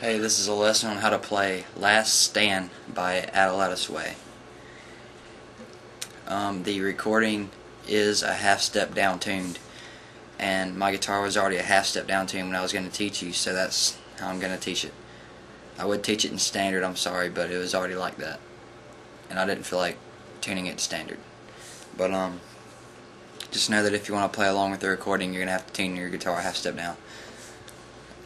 Hey, this is a lesson on how to play Last Stand by Adelitas Way. Um, the recording is a half step down tuned, and my guitar was already a half step down tuned when I was going to teach you, so that's how I'm going to teach it. I would teach it in standard, I'm sorry, but it was already like that, and I didn't feel like tuning it to standard. But um, just know that if you want to play along with the recording, you're going to have to tune your guitar a half step down.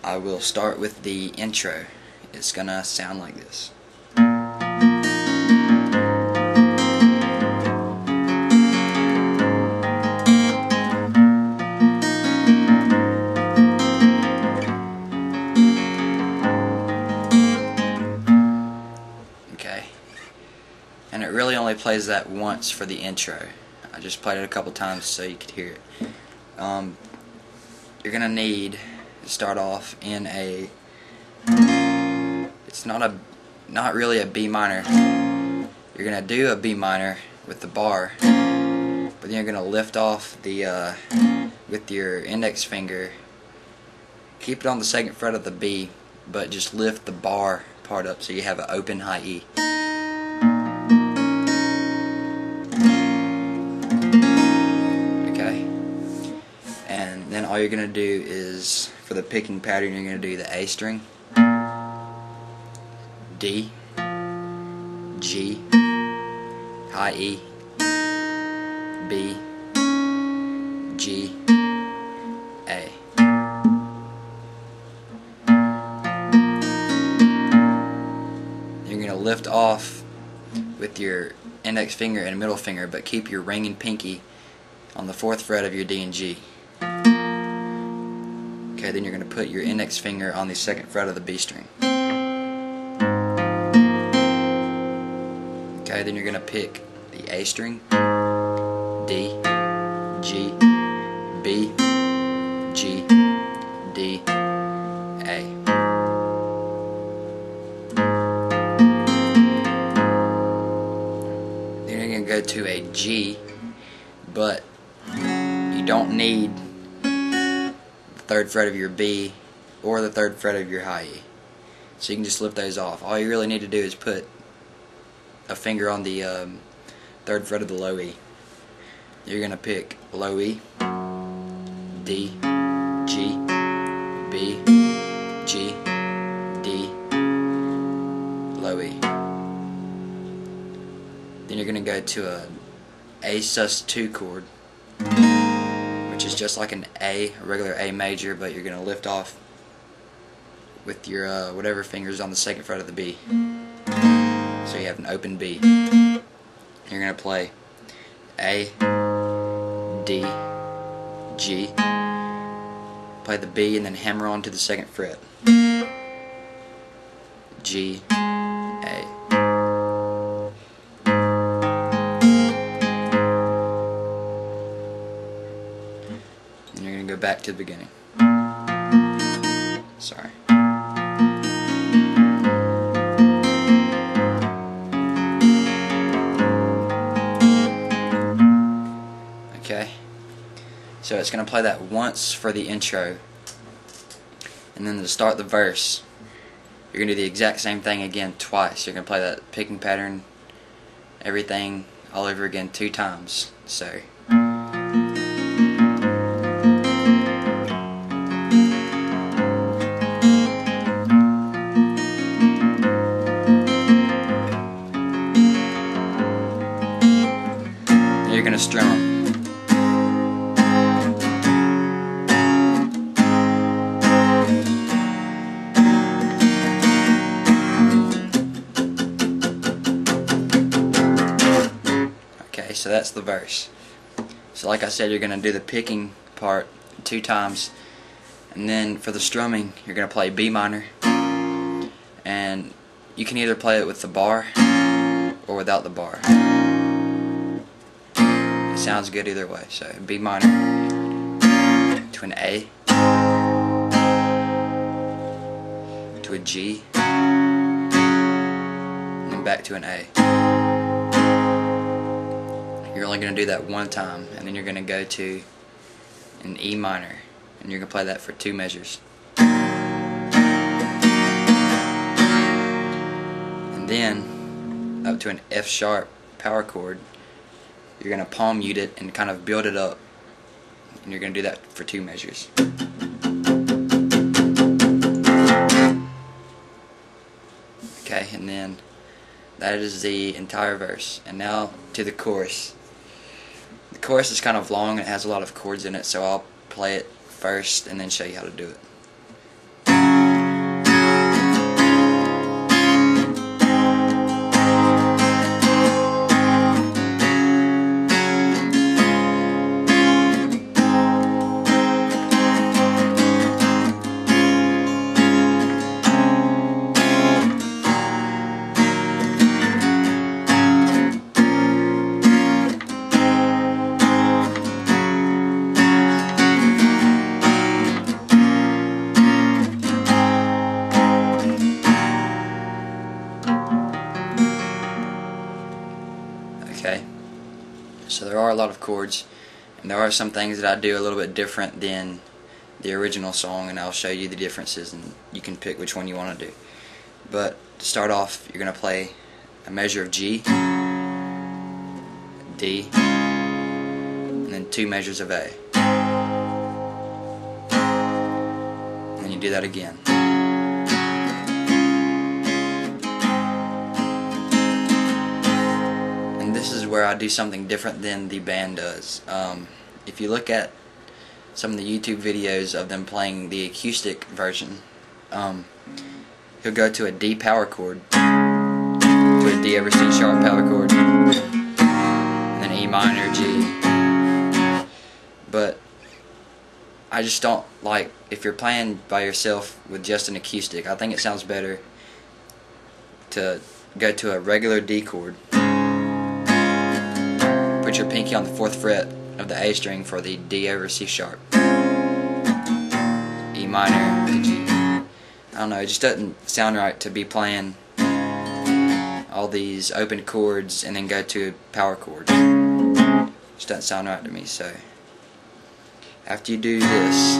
I will start with the intro. It's gonna sound like this. Okay. And it really only plays that once for the intro. I just played it a couple times so you could hear it. Um, you're gonna need start off in a it's not a not really a B minor. You're gonna do a B minor with the bar but then you're gonna lift off the uh, with your index finger keep it on the second fret of the B but just lift the bar part up so you have an open high E all you're going to do is, for the picking pattern, you're going to do the A string, D, G, high E, B, G, A. You're going to lift off with your index finger and middle finger, but keep your ring and pinky on the fourth fret of your D and G. Okay, then you're going to put your index finger on the second fret of the B string. Okay, then you're going to pick the A string, D, G, B, G, D, A. Then you're going to go to a G, but you don't need third fret of your B or the third fret of your high E. So you can just lift those off. All you really need to do is put a finger on the um, third fret of the low E. You're going to pick low E, D, G, B, G, D, low E. Then you're going to go to a A sus2 chord which is just like an A, a regular A major, but you're going to lift off with your uh, whatever fingers on the second fret of the B. So you have an open B. You're going to play A, D, G, play the B and then hammer on to the second fret. G, go back to the beginning. Sorry. Okay. So it's going to play that once for the intro. And then to start the verse, you're going to do the exact same thing again twice. You're going to play that picking pattern, everything all over again two times. So. Okay, so that's the verse. So like I said, you're going to do the picking part two times. And then for the strumming, you're going to play B minor. And you can either play it with the bar or without the bar sounds good either way. So B minor to an A to a G and then back to an A. You're only going to do that one time and then you're going to go to an E minor and you're going to play that for two measures. and then up to an F sharp power chord you're going to palm mute it and kind of build it up. And you're going to do that for two measures. Okay and then that is the entire verse. And now to the chorus. The chorus is kind of long and it has a lot of chords in it so I'll play it first and then show you how to do it a lot of chords, and there are some things that I do a little bit different than the original song, and I'll show you the differences, and you can pick which one you want to do. But to start off, you're going to play a measure of G, D, and then two measures of A. And you do that again. Where I do something different than the band does. Um, if you look at some of the YouTube videos of them playing the acoustic version, um, he'll go to a D power chord, to a D over C sharp power chord, and then E minor, G. But I just don't like, if you're playing by yourself with just an acoustic, I think it sounds better to go to a regular D chord, put your pinky on the fourth fret of the A string for the D over C sharp, E minor to G. I don't know, it just doesn't sound right to be playing all these open chords and then go to a power chord. Just doesn't sound right to me, so after you do this,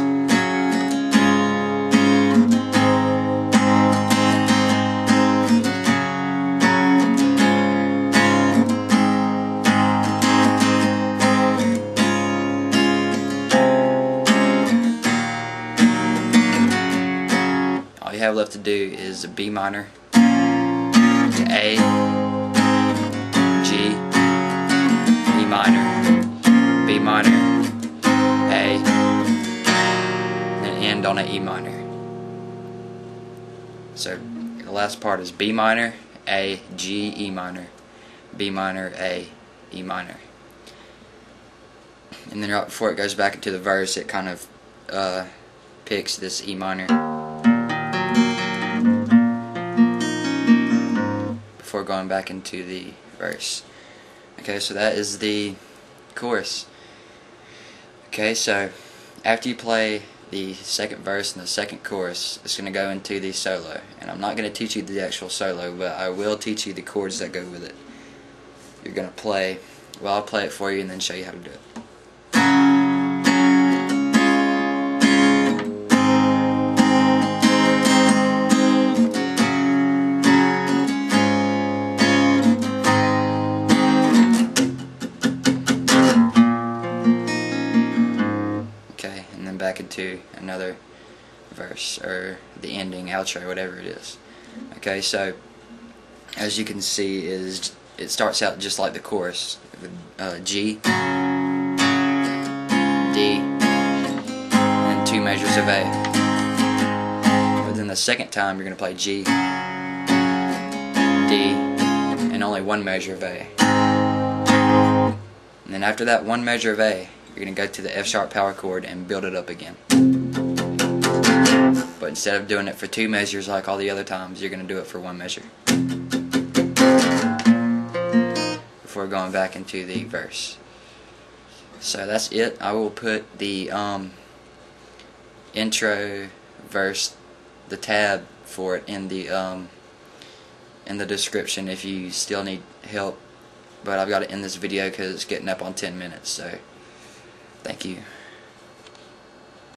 to do is a B minor to A, G, E minor, B minor, A, and end on an E minor. So the last part is B minor, A, G, E minor, B minor, A, E minor. And then right before it goes back into the verse, it kind of uh, picks this E minor. Before going back into the verse. Okay, so that is the chorus. Okay, so after you play the second verse and the second chorus, it's going to go into the solo. And I'm not going to teach you the actual solo, but I will teach you the chords that go with it. You're going to play, well, I'll play it for you and then show you how to do it. Into another verse or the ending, outro, whatever it is. Okay, so as you can see, is it starts out just like the chorus with uh, G, D, and two measures of A. But then the second time you're gonna play G, D, and only one measure of A. And then after that one measure of A, you're going to go to the F sharp power chord and build it up again. But instead of doing it for two measures like all the other times, you're going to do it for one measure. Before going back into the verse. So that's it. I will put the um, intro verse, the tab for it in the um, in the description if you still need help. But I've got to end this video because it's getting up on 10 minutes. So. Thank you.